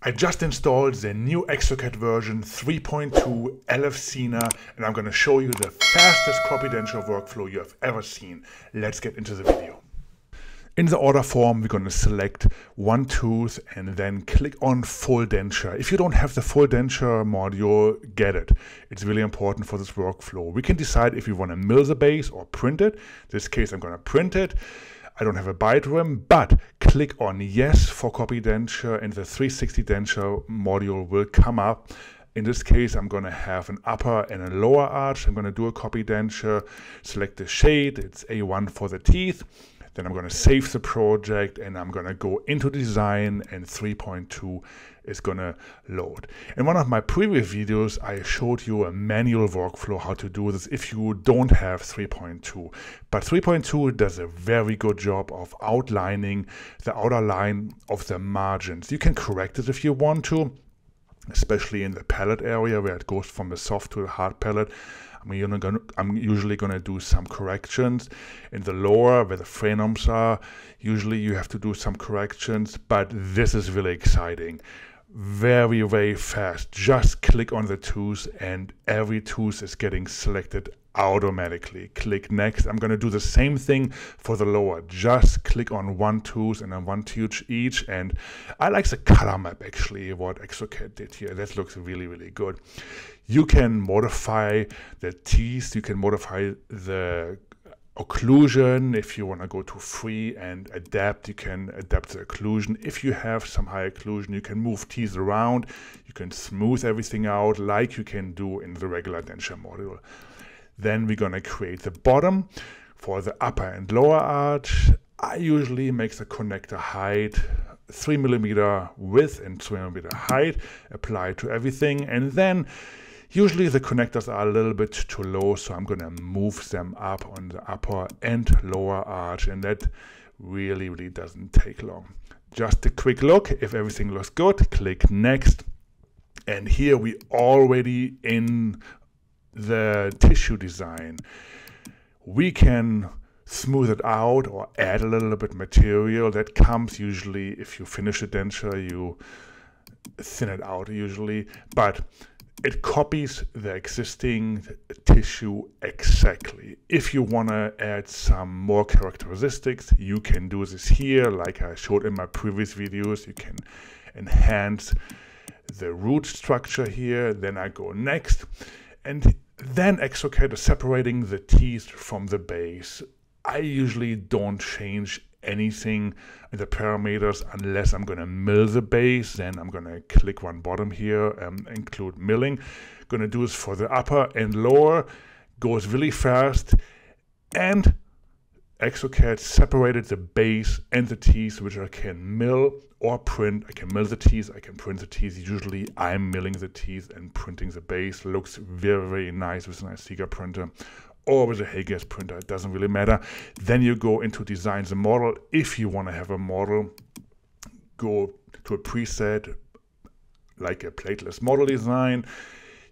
I just installed the new Exocad version 3.2 Elefsina and I'm going to show you the fastest copy denture workflow you have ever seen. Let's get into the video. In the order form, we're going to select one tooth and then click on full denture. If you don't have the full denture module, get it. It's really important for this workflow. We can decide if we want to mill the base or print it. In this case, I'm going to print it. I don't have a bite rim, but click on yes for copy denture and the 360 denture module will come up. In this case, I'm going to have an upper and a lower arch. I'm going to do a copy denture, select the shade, it's A1 for the teeth. Then I'm going to save the project and I'm going to go into design and 3.2 is going to load. In one of my previous videos, I showed you a manual workflow how to do this if you don't have 3.2. But 3.2 does a very good job of outlining the outer line of the margins. You can correct it if you want to especially in the palate area where it goes from the soft to the hard palate. I'm, gonna, I'm usually going to do some corrections. In the lower, where the frenums are, usually you have to do some corrections, but this is really exciting. Very, very fast. Just click on the tooth and every tooth is getting selected automatically. Click next. I'm going to do the same thing for the lower. Just click on one tooth and then one tooth each. And I like the color map actually, what Exocad did here. That looks really, really good. You can modify the teeth. You can modify the occlusion if you want to go to free and adapt you can adapt the occlusion if you have some high occlusion you can move teeth around you can smooth everything out like you can do in the regular denture module then we're going to create the bottom for the upper and lower arch. I usually make the connector height 3 millimeter width and 3 millimeter height, apply to everything. And then usually the connectors are a little bit too low, so I'm going to move them up on the upper and lower arch. And that really, really doesn't take long. Just a quick look. If everything looks good, click next. And here we already in the tissue design, we can smooth it out or add a little bit material that comes usually if you finish a denture you thin it out usually but it copies the existing tissue exactly. If you want to add some more characteristics you can do this here like i showed in my previous videos. You can enhance the root structure here. Then i go next and then Exocad separating the teeth from the base. I usually don't change anything in the parameters unless I'm going to mill the base. Then I'm going to click one bottom here, and include milling. Going to do this for the upper and lower. Goes really fast. And Exocad separated the base and the teeth, which I can mill or print. I can mill the teeth, I can print the teeth. Usually I'm milling the teeth and printing the base. Looks very, very nice with an Asiga printer or with a Hagas printer. It doesn't really matter. Then you go into design the model. If you want to have a model, go to a preset like a plateless model design.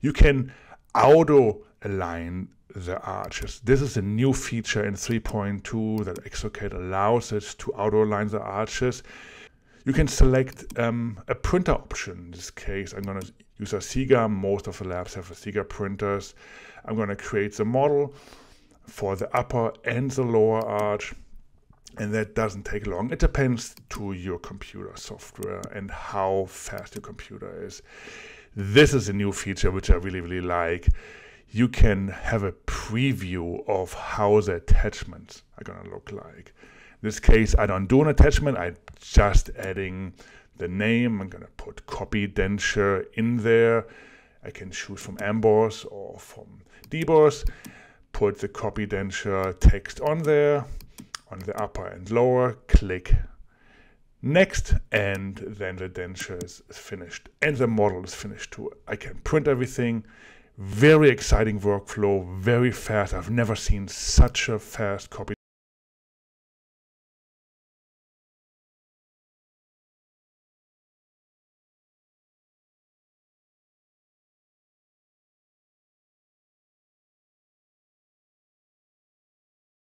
You can auto align the arches. This is a new feature in 3.2 that Exocad allows it to auto-align the arches. You can select um, a printer option. In this case, I'm going to use Asiga. Most of the labs have Asiga printers. I'm going to create the model for the upper and the lower arch. And that doesn't take long. It depends to your computer software and how fast your computer is. This is a new feature which I really, really like you can have a preview of how the attachments are going to look like. In this case, I don't do an attachment, I'm just adding the name. I'm going to put copy denture in there. I can choose from Emboss or from Deboss. Put the copy denture text on there, on the upper and lower. Click next, and then the denture is finished. And the model is finished too. I can print everything very exciting workflow, very fast. I've never seen such a fast copy